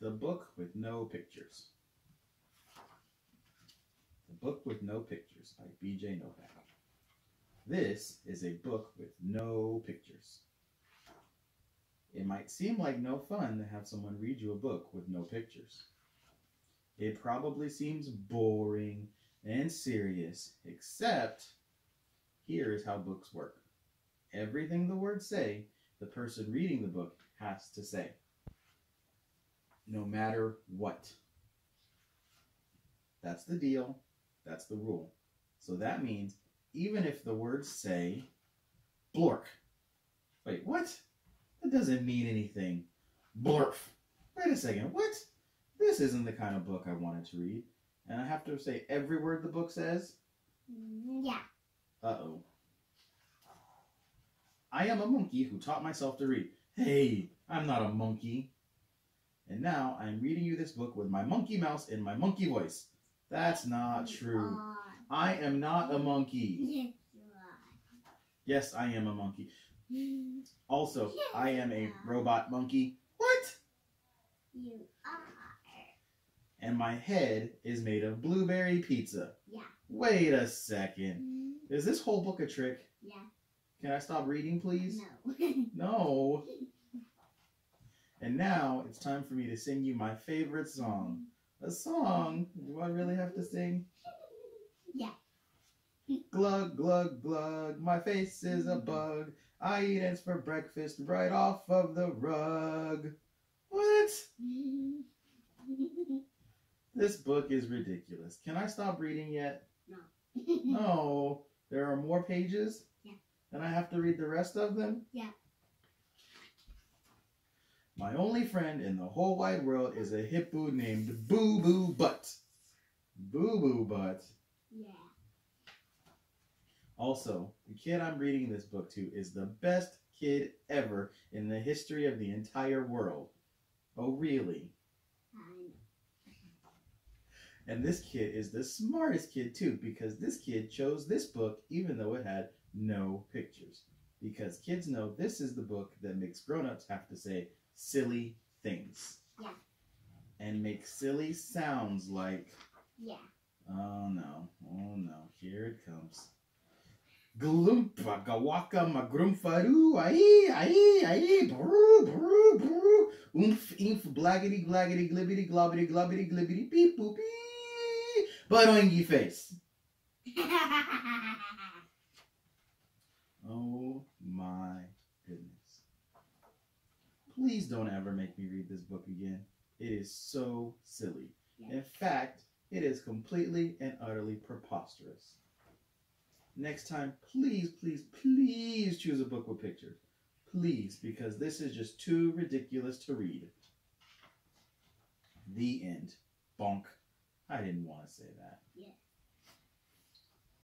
The Book with No Pictures. The Book with No Pictures by B.J. Novak. This is a book with no pictures. It might seem like no fun to have someone read you a book with no pictures. It probably seems boring and serious, except here is how books work. Everything the words say, the person reading the book has to say. No matter what. That's the deal. That's the rule. So that means even if the words say blork. Wait, what? That doesn't mean anything. Blorf. Wait a second, what? This isn't the kind of book I wanted to read. And I have to say every word the book says? Yeah. Uh-oh. I am a monkey who taught myself to read. Hey, I'm not a monkey. And now I'm reading you this book with my monkey mouse in my monkey voice. That's not true. I am not a monkey. Yes, you Yes, I am a monkey. Also, I am a robot monkey. What? You are. And my head is made of blueberry pizza. Yeah. Wait a second. Mm-hmm. Is this whole book a trick? Yeah. Can I stop reading, please? No. No. And now it's time for me to sing you my favorite song. A song? Do I really have to sing? Yeah. Glug, glug, glug, my face is a bug. I eat ants for breakfast right off of the rug. What? This book is ridiculous. Can I stop reading yet? No. There are more pages? Yeah. And I have to read the rest of them? Yeah. My only friend in the whole wide world is a hippo named Boo Boo Butt. Boo Boo Butt. yeah. Also, the kid I'm reading this book to is the best kid ever in the history of the entire world. Oh, really? And this kid is the smartest kid too, because this kid chose this book even though it had no pictures. Because kids know this is the book that makes grown-ups have to say silly things. Yeah. And make silly sounds like, Yeah. oh no, oh no, here it comes. Gloompa gawaka magrumfaru ai ai ai bru bru bru oomph oomph blaggity glaggity glibbity globbity globbity glibbity beep boop beep butt face. Oh my. Please don't ever make me read this book again. It is so silly. Yeah. In fact, it is completely and utterly preposterous. Next time, please, please, please choose a book with pictures. Please, because this is just too ridiculous to read. The end. Bonk. I didn't want to say that. yeah.